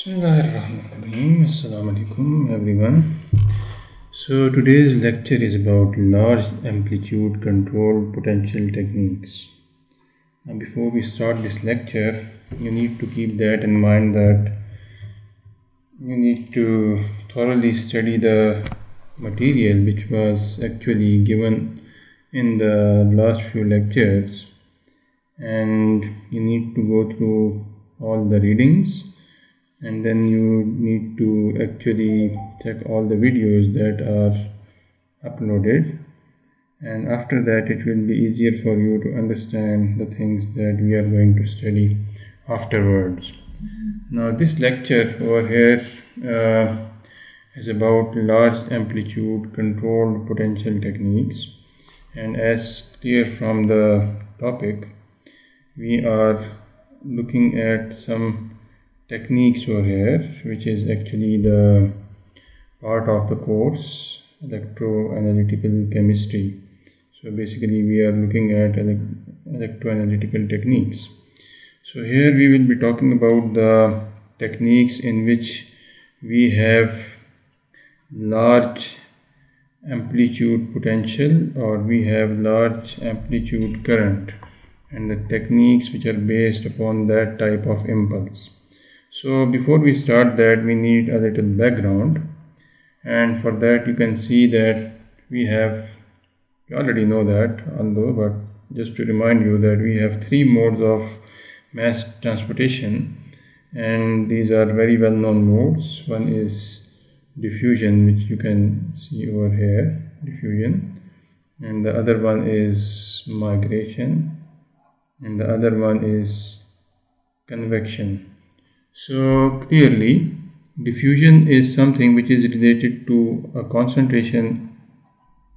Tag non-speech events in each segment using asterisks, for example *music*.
Bismillahirrahmanirrahim. Assalamu alaikum everyone. So today's lecture is about large amplitude control potential techniques. And before we start this lecture, you need to keep that in mind that you need to thoroughly study the material which was actually given in the last few lectures and you need to go through all the readings and then you need to actually check all the videos that are uploaded. And after that it will be easier for you to understand the things that we are going to study afterwards. Now this lecture over here uh, is about large amplitude controlled potential techniques. And as clear from the topic we are looking at some techniques over here which is actually the part of the course electroanalytical chemistry. So basically we are looking at electroanalytical techniques. So here we will be talking about the techniques in which we have large amplitude potential or we have large amplitude current and the techniques which are based upon that type of impulse so before we start that we need a little background. And for that you can see that we have you already know that although but just to remind you that we have three modes of mass transportation. And these are very well known modes. One is diffusion which you can see over here diffusion. And the other one is migration. And the other one is convection so clearly diffusion is something which is related to a concentration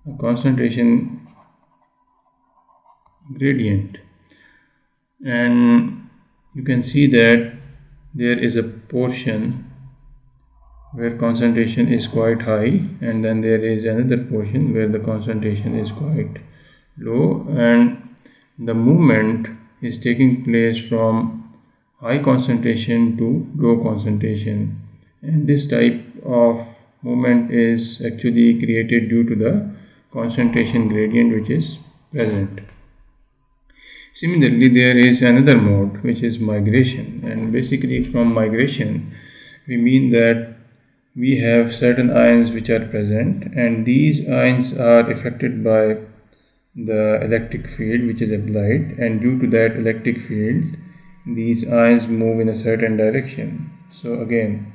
a concentration gradient. And you can see that there is a portion where concentration is quite high and then there is another portion where the concentration is quite low. And the movement is taking place from high concentration to low concentration. And this type of movement is actually created due to the concentration gradient which is present. Similarly, there is another mode which is migration. And basically from migration we mean that we have certain ions which are present and these ions are affected by the electric field which is applied. And due to that electric field these ions move in a certain direction. So again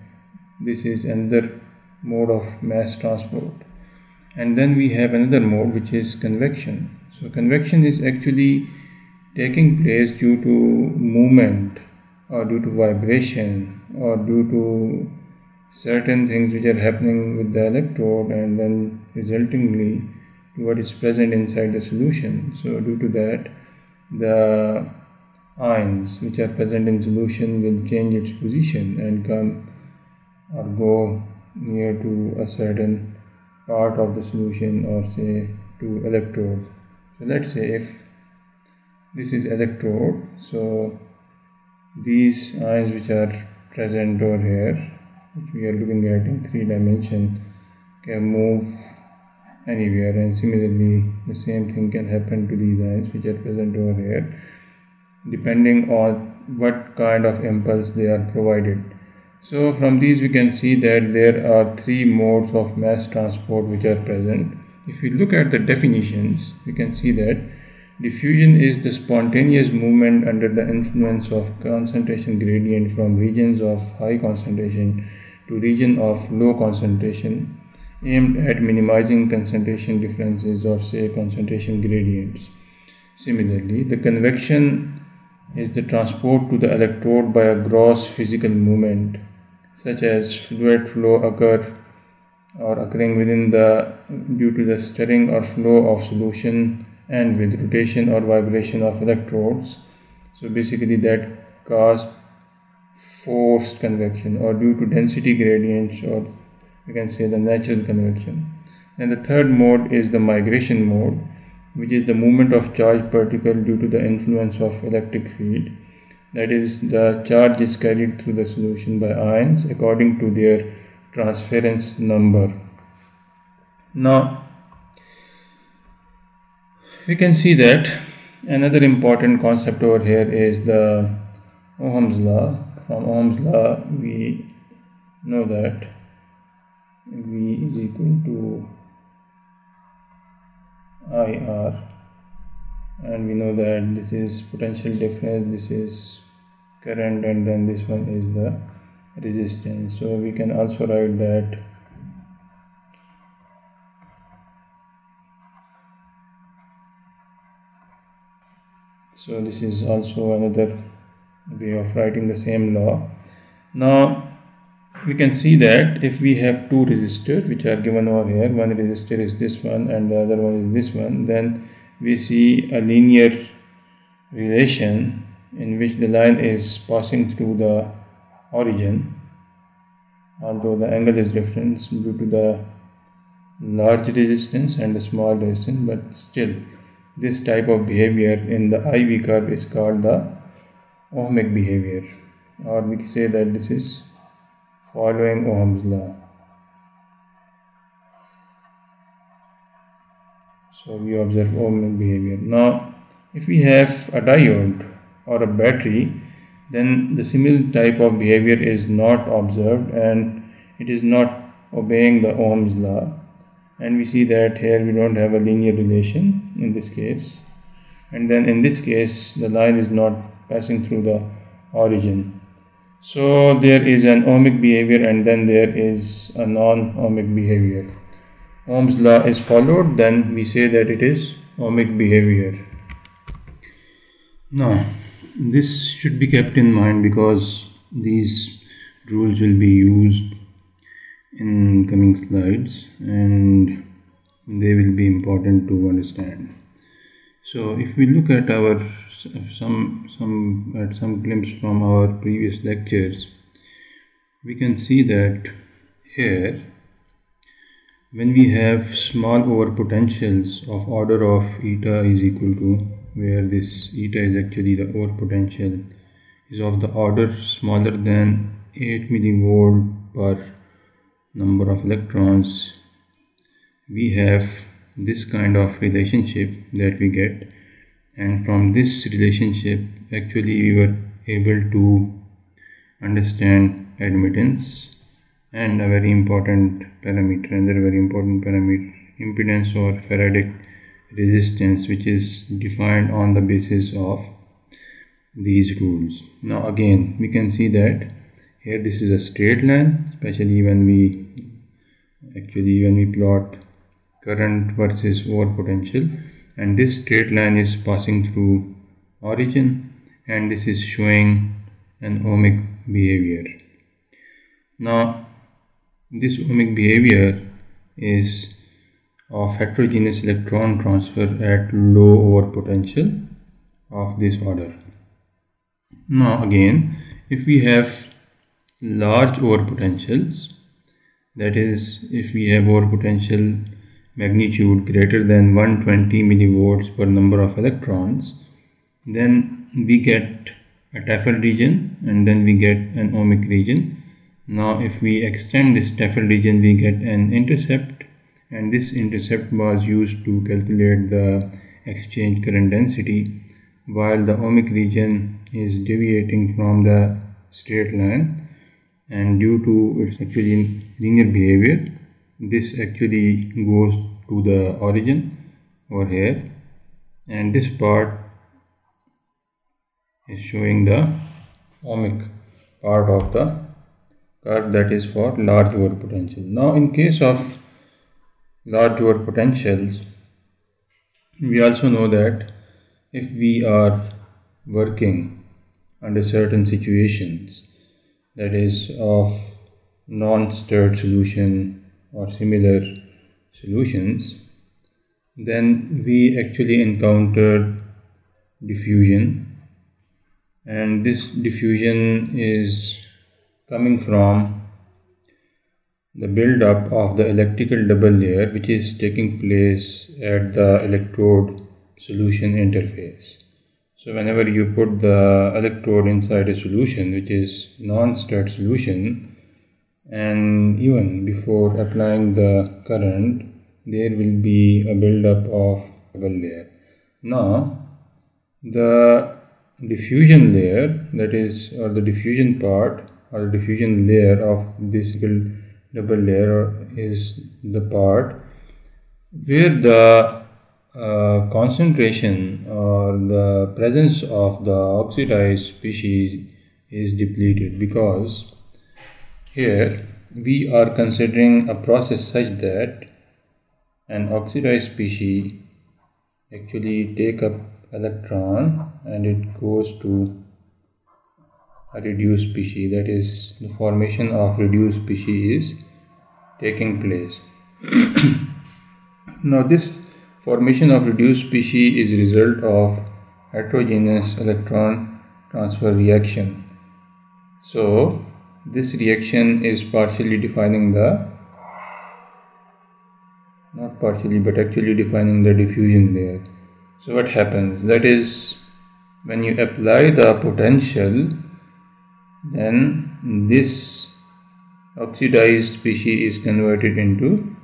this is another mode of mass transport. And then we have another mode which is convection. So convection is actually taking place due to movement or due to vibration or due to certain things which are happening with the electrode and then resultingly what is present inside the solution. So due to that the ions which are present in solution will change its position and come or go near to a certain part of the solution or say to electrode. So let's say if this is electrode so these ions which are present over here which we are looking at in three dimension can move anywhere and similarly the same thing can happen to these ions which are present over here depending on what kind of impulse they are provided. So from these we can see that there are three modes of mass transport which are present. If we look at the definitions, we can see that diffusion is the spontaneous movement under the influence of concentration gradient from regions of high concentration to region of low concentration aimed at minimizing concentration differences or say concentration gradients. Similarly, the convection is the transport to the electrode by a gross physical movement such as fluid flow occur or occurring within the due to the stirring or flow of solution and with rotation or vibration of electrodes. So basically that cause forced convection or due to density gradients or you can say the natural convection. And the third mode is the migration mode which is the movement of charged particle due to the influence of electric field. That is the charge is carried through the solution by ions according to their transference number. Now we can see that another important concept over here is the Ohm's law. From Ohm's law we know that V is equal to IR and we know that this is potential difference this is current and then this one is the resistance. So we can also write that so this is also another way of writing the same law. Now we can see that if we have two resistors which are given over here one resistor is this one and the other one is this one then we see a linear relation in which the line is passing through the origin although the angle is different due to the large resistance and the small resistance but still this type of behavior in the IV curve is called the ohmic behavior or we say that this is following Ohm's law so we observe ohmic behavior. Now if we have a diode or a battery then the similar type of behavior is not observed and it is not obeying the Ohm's law and we see that here we don't have a linear relation in this case. And then in this case the line is not passing through the origin so there is an ohmic behavior and then there is a non-ohmic behavior. Ohm's law is followed then we say that it is ohmic behavior. Now this should be kept in mind because these rules will be used in coming slides and they will be important to understand so if we look at our some some at some glimpse from our previous lectures we can see that here when we have small over potentials of order of eta is equal to where this eta is actually the over potential is of the order smaller than 8 millivolt per number of electrons we have this kind of relationship that we get. And from this relationship actually we were able to understand admittance and a very important parameter another very important parameter impedance or faradic resistance which is defined on the basis of these rules. Now again we can see that here this is a straight line especially when we actually when we plot current versus over potential and this straight line is passing through origin and this is showing an ohmic behavior now this ohmic behavior is of heterogeneous electron transfer at low over potential of this order. Now again, if we have large over potentials, that is, if we have over potential magnitude greater than 120 millivolts per number of electrons, then we get a Tafel region and then we get an ohmic region. Now if we extend this Tafel region we get an intercept and this intercept was used to calculate the exchange current density while the ohmic region is deviating from the straight line and due to its actually linear behavior this actually goes to the origin over here and this part is showing the ohmic part of the curve that is for large over potential. Now in case of large over potentials, we also know that if we are working under certain situations that is of non-stirred solution or similar solutions then we actually encountered diffusion and this diffusion is coming from the build-up of the electrical double layer which is taking place at the electrode solution interface. so whenever you put the electrode inside a solution which is non-state solution and even before applying the current there will be a buildup of double layer. Now the diffusion layer that is or the diffusion part or the diffusion layer of this double layer is the part where the uh, concentration or the presence of the oxidized species is depleted because here we are considering a process such that an oxidized species actually take up electron and it goes to a reduced species. That is the formation of reduced species is taking place. *coughs* Now this formation of reduced species is a result of heterogeneous electron transfer reaction. So this reaction is partially defining the not partially but actually defining the diffusion layer. So what happens? That is when you apply the potential then this oxidized species is converted into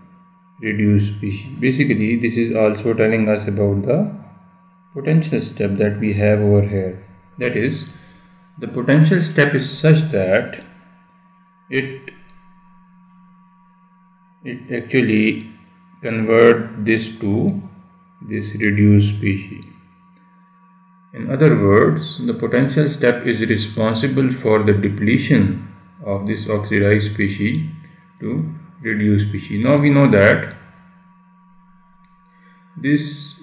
reduced species. Basically this is also telling us about the potential step that we have over here. That is the potential step is such that it it actually convert this to this reduced species. In other words the potential step is responsible for the depletion of this oxidized species to reduce species. Now we know that this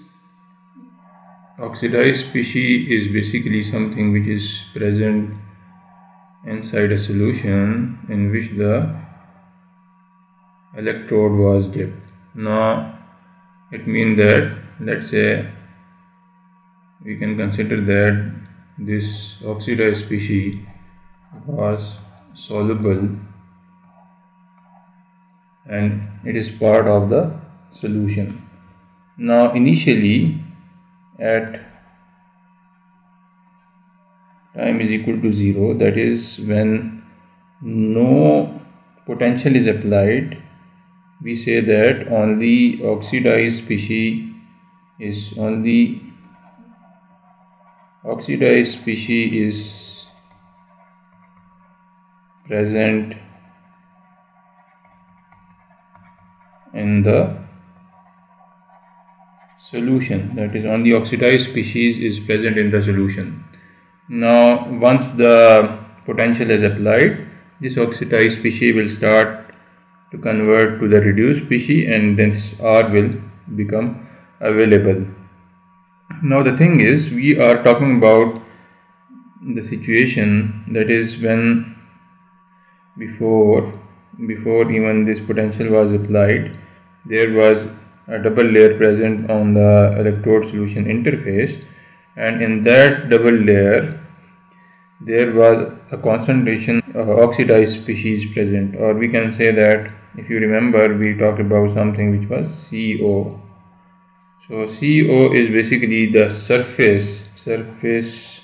oxidized species is basically something which is present inside a solution in which the electrode was dipped. Now it means that let's say we can consider that this oxidized species was soluble and it is part of the solution. Now initially at time is equal to 0 that is when no potential is applied we say that only oxidized species is only oxidized species is present in the solution that is only oxidized species is present in the solution now once the potential is applied, this oxidized species will start to convert to the reduced species and this R will become available. Now the thing is we are talking about the situation that is when before before even this potential was applied there was a double layer present on the electrode solution interface and in that double layer there was a concentration of oxidized species present. Or we can say that if you remember we talked about something which was CO so CO is basically the surface surface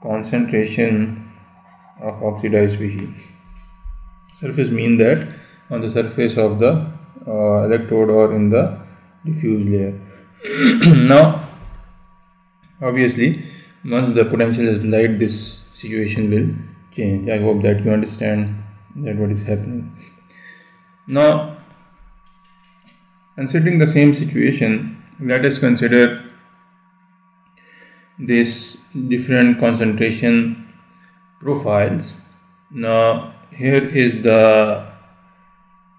concentration of oxidized species. Surface mean that on the surface of the uh, electrode or in the diffuse layer *clears throat* now obviously once the potential is light this situation will change. I hope that you understand that what is happening. Now considering the same situation let us consider this different concentration profiles. Now here is the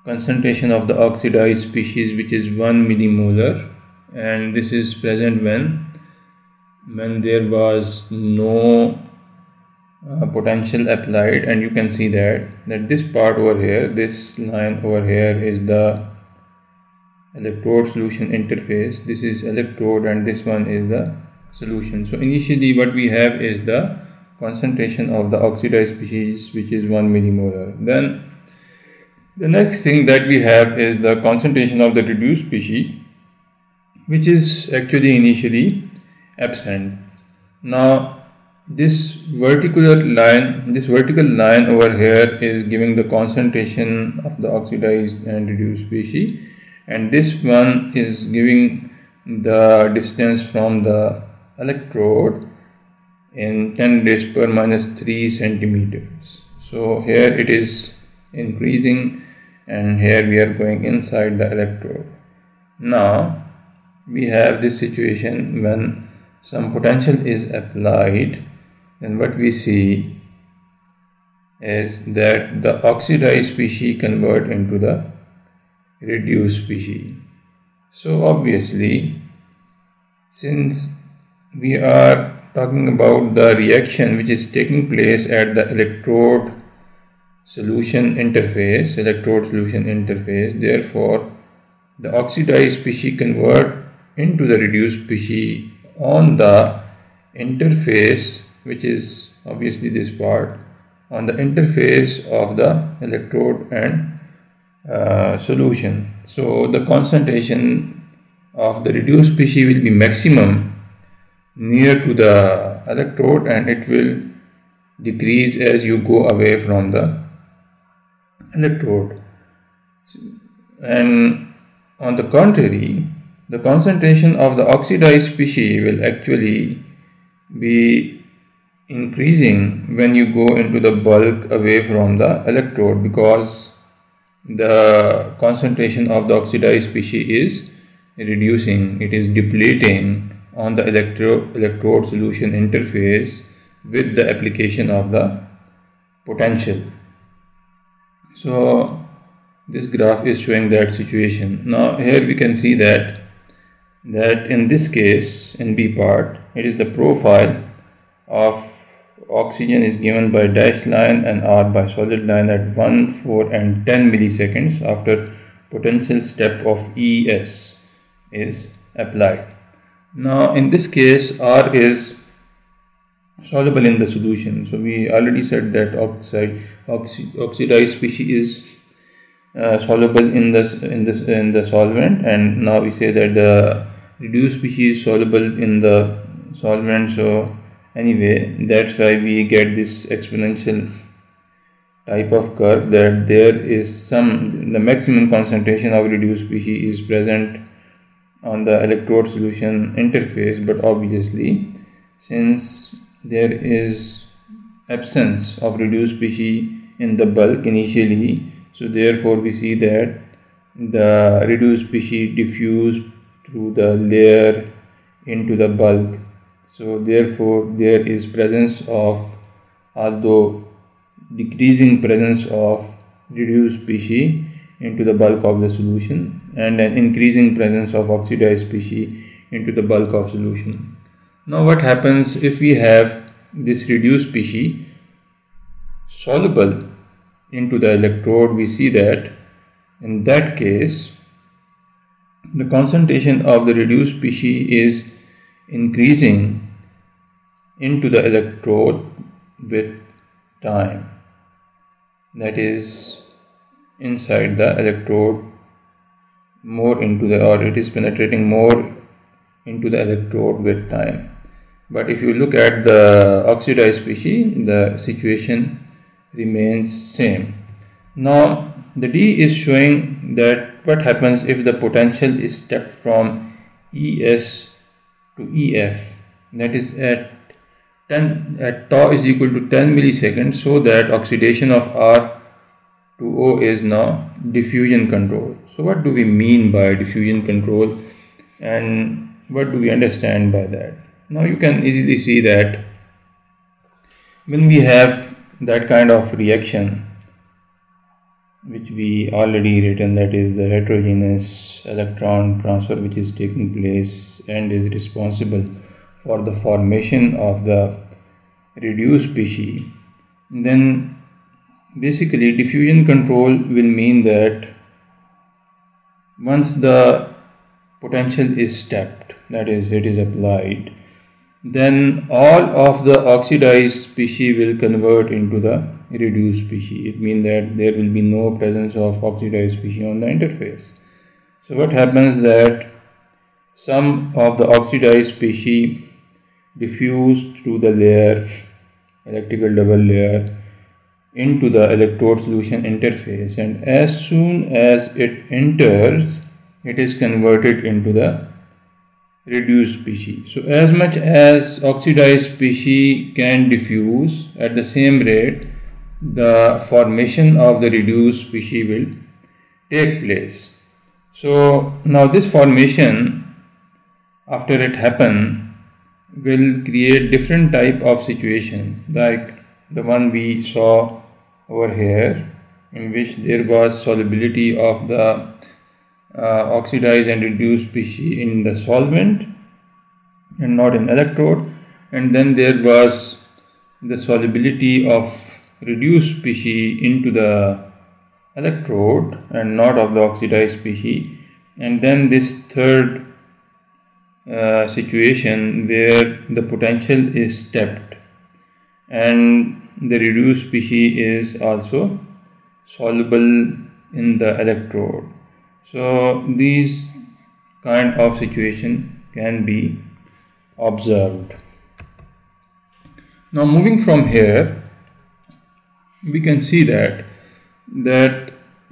concentration of the oxidized species which is 1 millimolar and this is present when when there was no uh, potential applied and you can see that that this part over here this line over here is the electrode solution interface. This is electrode and this one is the solution. So initially what we have is the concentration of the oxidized species which is 1 millimolar. Then the next thing that we have is the concentration of the reduced species which is actually initially absent. Now this vertical line, this vertical line over here is giving the concentration of the oxidized and reduced species and this one is giving the distance from the electrode in 10 raised per minus 3 centimeters. So here it is increasing and here we are going inside the electrode. Now we have this situation when some potential is applied then what we see is that the oxidized species convert into the reduced species. So obviously since we are talking about the reaction which is taking place at the electrode solution interface, electrode solution interface, therefore the oxidized species convert into the reduced species on the interface which is obviously this part on the interface of the electrode and uh, solution. So the concentration of the reduced species will be maximum near to the electrode and it will decrease as you go away from the electrode. And on the contrary, the concentration of the oxidized species will actually be increasing when you go into the bulk away from the electrode because the concentration of the oxidized species is reducing, it is depleting on the electro electrode solution interface with the application of the potential. So this graph is showing that situation. Now here we can see that that in this case in B part it is the profile of oxygen is given by dashed line and R by solid line at 1, 4 and 10 milliseconds after potential step of ES is applied. Now in this case R is soluble in the solution. So we already said that oxide oxi oxidized species is uh, soluble in the in the in the solvent and now we say that the reduced species soluble in the solvent so anyway? That's why we get this exponential type of curve that there is some the maximum concentration of reduced species is present on the electrode solution interface but obviously since there is absence of reduced species in the bulk initially so therefore we see that the reduced species diffuse through the layer into the bulk so therefore there is presence of although decreasing presence of reduced species into the bulk of the solution and an increasing presence of oxidized species into the bulk of solution. Now what happens if we have this reduced species soluble into the electrode we see that in that case the concentration of the reduced species is increasing into the electrode with time. That is inside the electrode more into the or it is penetrating more into the electrode with time. But if you look at the oxidized species the situation remains same. Now the D is showing that what happens if the potential is stepped from ES to EF that is at 10 at tau is equal to 10 milliseconds so that oxidation of R 2O is now diffusion control. So what do we mean by diffusion control and what do we understand by that? Now you can easily see that when we have that kind of reaction which we already written that is the heterogeneous electron transfer which is taking place and is responsible for the formation of the reduced species then basically diffusion control will mean that once the potential is stepped that is it is applied then all of the oxidized species will convert into the reduced species. It means that there will be no presence of oxidized species on the interface. So what happens that some of the oxidized species diffused through the layer electrical double layer into the electrode solution interface. And as soon as it enters it is converted into the reduced species. So as much as oxidized species can diffuse at the same rate the formation of the reduced species will take place. So now this formation after it happen will create different type of situations like the one we saw over here in which there was solubility of the uh, oxidized and reduced species in the solvent and not in electrode and then there was the solubility of reduced species into the electrode and not of the oxidized species. And then this third uh, situation where the potential is stepped. And the reduced species is also soluble in the electrode. So these kind of situation can be observed. Now moving from here we can see that that *clears throat*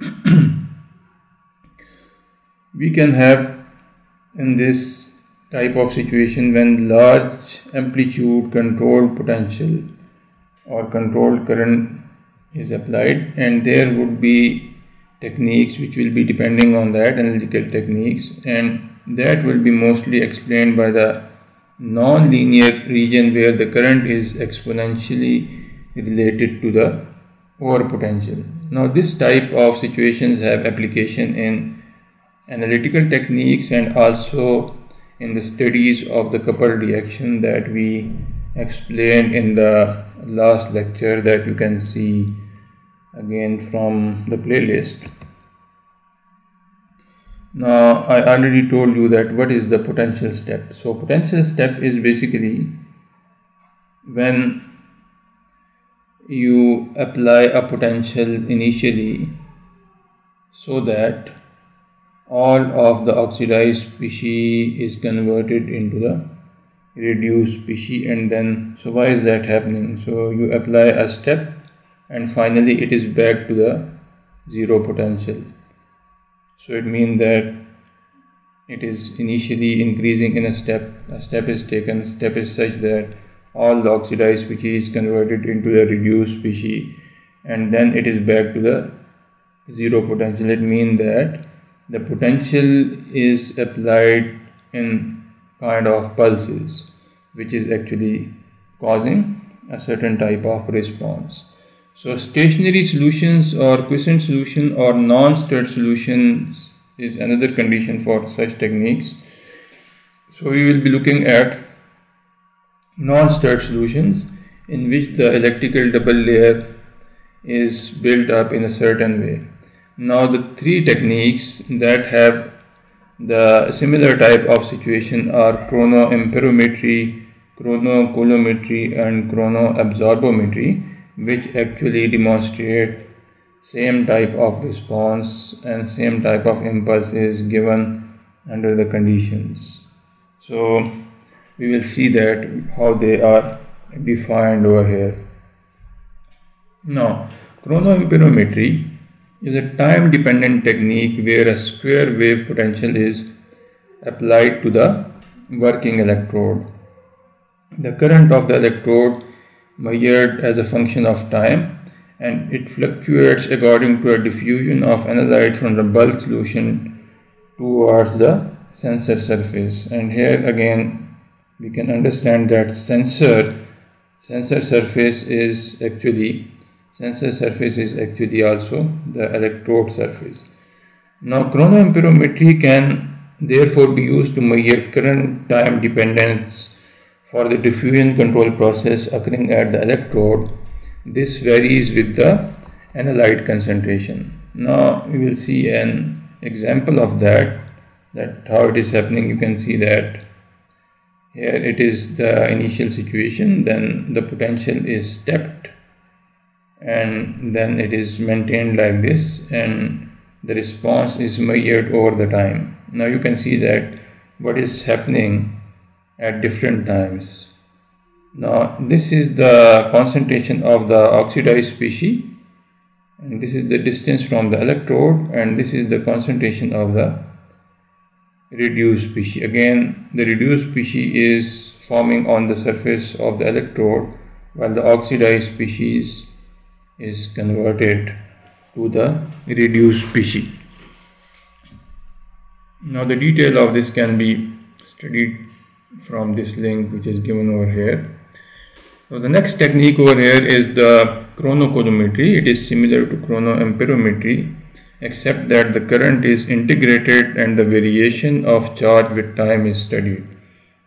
we can have in this type of situation when large amplitude control potential or controlled current is applied and there would be techniques which will be depending on that analytical techniques and that will be mostly explained by the non-linear region where the current is exponentially related to the over potential. Now this type of situations have application in analytical techniques and also in the studies of the coupled reaction that we explained in the last lecture that you can see again from the playlist now I already told you that what is the potential step so potential step is basically when you apply a potential initially so that all of the oxidized species is converted into the reduced species and then so why is that happening? So you apply a step and finally it is back to the zero potential. So it means that it is initially increasing in a step. A step is taken step is such that all the oxidized species is converted into a reduced species and then it is back to the zero potential it means that the potential is applied in kind of pulses which is actually causing a certain type of response so stationary solutions or quiescent solution or non-stirred solutions is another condition for such techniques. So we will be looking at non-stirred solutions in which the electrical double layer is built up in a certain way. Now the three techniques that have the similar type of situation are chronoamperometry, chronocoulometry and chronoabsorptometry which actually demonstrate same type of response and same type of impulse is given under the conditions so we will see that how they are defined over here. Now chronoamperometry is a time dependent technique where a square wave potential is applied to the working electrode. The current of the electrode measured as a function of time and it fluctuates according to a diffusion of analyte from the bulk solution towards the sensor surface. And here again we can understand that sensor sensor surface is actually sensor surface is actually also the electrode surface now chronoamperometry can therefore be used to measure current time dependence for the diffusion control process occurring at the electrode, this varies with the analyte concentration. Now we will see an example of that, that how it is happening. You can see that here it is the initial situation, then the potential is stepped and then it is maintained like this and the response is measured over the time. Now you can see that what is happening at different times. now this is the concentration of the oxidized species and this is the distance from the electrode and this is the concentration of the reduced species. Again the reduced species is forming on the surface of the electrode while the oxidized species is converted to the reduced species. Now the detail of this can be studied from this link which is given over here. So the next technique over here is the chronocoulometry. It is similar to chronoamperometry except that the current is integrated and the variation of charge with time is studied.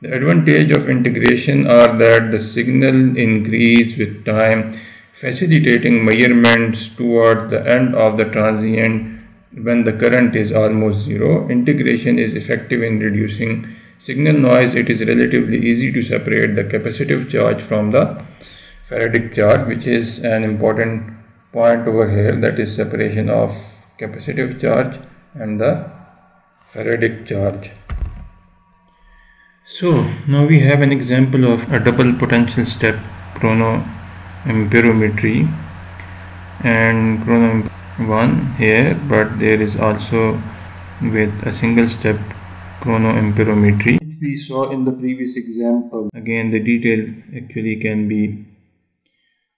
The advantage of integration are that the signal increase with time facilitating measurements toward the end of the transient when the current is almost zero. Integration is effective in reducing signal noise it is relatively easy to separate the capacitive charge from the faradic charge which is an important point over here that is separation of capacitive charge and the Faraday charge. So now we have an example of a double potential step chronoamperometry and chrono 1 here but there is also with a single step chronoamperometry. We saw in the previous example. Again the detail actually can be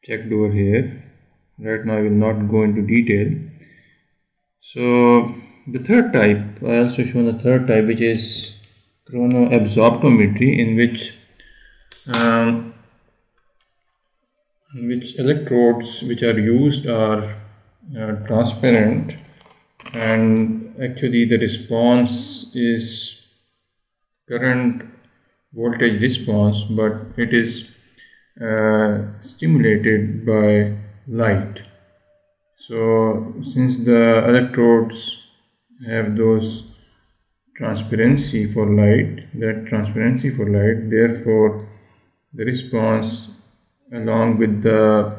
checked over here. Right now I will not go into detail so the third type I also shown the third type which is chronoabsorptometry in which um, which electrodes which are used are uh, transparent and actually the response is current voltage response but it is uh, stimulated by light so since the electrodes have those transparency for light that transparency for light therefore the response along with the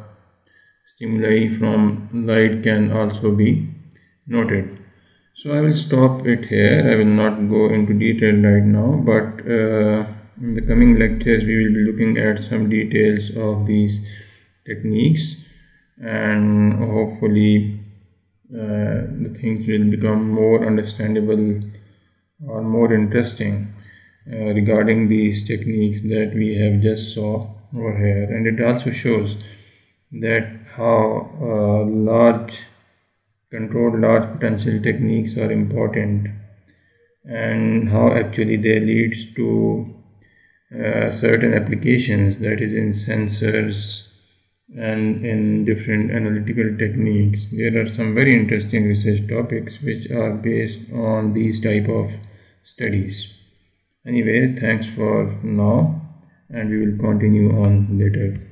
stimuli from light can also be noted. So I will stop it here. I will not go into detail right now but uh, in the coming lectures we will be looking at some details of these techniques and hopefully uh, the things will become more understandable or more interesting uh, regarding these techniques that we have just saw over here. And it also shows that how uh, large controlled large potential techniques are important and how actually they leads to uh, certain applications that is in sensors and in different analytical techniques. There are some very interesting research topics which are based on these type of studies. Anyway thanks for now and we will continue on later